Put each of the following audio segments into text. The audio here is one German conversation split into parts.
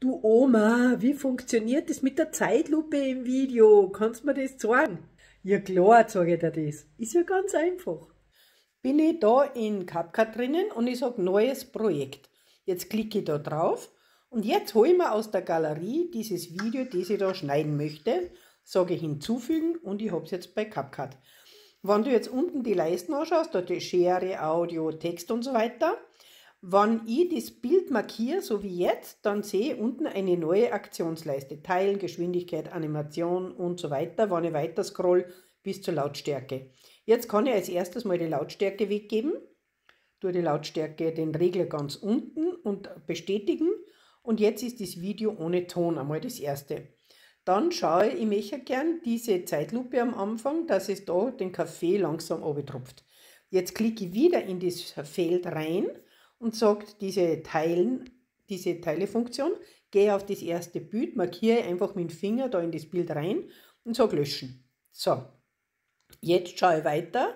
Du Oma, wie funktioniert das mit der Zeitlupe im Video? Kannst du mir das zeigen? Ja klar, sage ich dir das. Ist ja ganz einfach. Bin ich da in CapCut drinnen und ich sage neues Projekt. Jetzt klicke ich da drauf und jetzt hole ich mir aus der Galerie dieses Video, das ich da schneiden möchte, sage hinzufügen und ich habe es jetzt bei CapCut. Wenn du jetzt unten die Leisten anschaust, da die Schere, Audio, Text und so weiter, wenn ich das Bild markiere, so wie jetzt, dann sehe ich unten eine neue Aktionsleiste. Teilen, Geschwindigkeit, Animation und so weiter. Wenn ich weiter scroll bis zur Lautstärke. Jetzt kann ich als erstes mal die Lautstärke weggeben. Tue die Lautstärke den Regler ganz unten und bestätigen. Und jetzt ist das Video ohne Ton einmal das erste. Dann schaue ich, ich möchte gern diese Zeitlupe am Anfang, dass es da den Kaffee langsam tropft. Jetzt klicke ich wieder in das Feld rein und sagt diese Teilen, diese Teilefunktion, gehe auf das erste Bild, markiere einfach mit dem Finger da in das Bild rein und sage löschen. So, jetzt schaue ich weiter.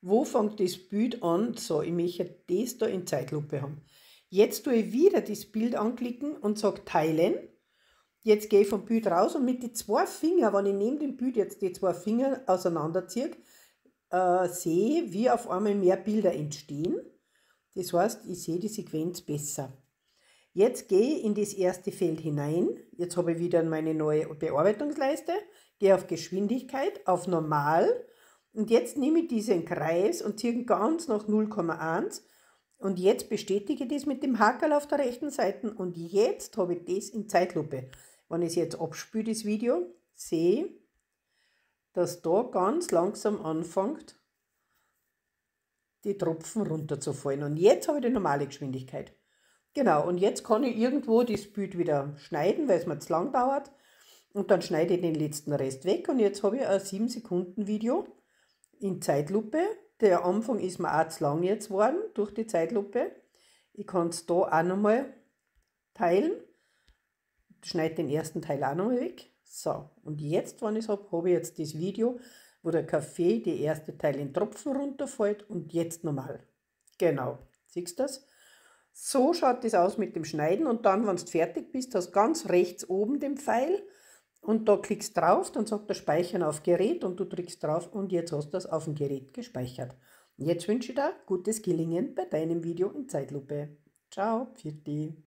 Wo fängt das Bild an? So, ich möchte das da in Zeitlupe haben. Jetzt tue ich wieder das Bild anklicken und sage teilen. Jetzt gehe ich vom Bild raus und mit den zwei Fingern, wenn ich neben dem Bild jetzt die zwei Finger auseinanderziehe, äh, sehe, wie auf einmal mehr Bilder entstehen. Das heißt, ich sehe die Sequenz besser. Jetzt gehe ich in das erste Feld hinein. Jetzt habe ich wieder meine neue Bearbeitungsleiste. Gehe auf Geschwindigkeit, auf Normal. Und jetzt nehme ich diesen Kreis und ziehe ihn ganz nach 0,1. Und jetzt bestätige ich das mit dem Hakel auf der rechten Seite. Und jetzt habe ich das in Zeitlupe. Wenn ich es jetzt abspüle, das Video, sehe, dass da ganz langsam anfängt, die Tropfen runterzufallen. Und jetzt habe ich die normale Geschwindigkeit. Genau, und jetzt kann ich irgendwo das Bild wieder schneiden, weil es mir zu lang dauert. Und dann schneide ich den letzten Rest weg. Und jetzt habe ich ein 7 Sekunden Video in Zeitlupe. Der Anfang ist mir auch zu lang jetzt geworden durch die Zeitlupe. Ich kann es da auch nochmal teilen. Schneide den ersten Teil auch nochmal weg. So, und jetzt, wenn ich es habe, habe ich jetzt das Video wo der Kaffee, die erste Teil in Tropfen runterfällt und jetzt normal. Genau, siehst du das? So schaut das aus mit dem Schneiden und dann, wenn du fertig bist, hast du ganz rechts oben den Pfeil und da klickst drauf, dann sagt er Speichern auf Gerät und du drückst drauf und jetzt hast du das auf dem Gerät gespeichert. Jetzt wünsche ich dir gutes Gelingen bei deinem Video in Zeitlupe. Ciao, Pfiat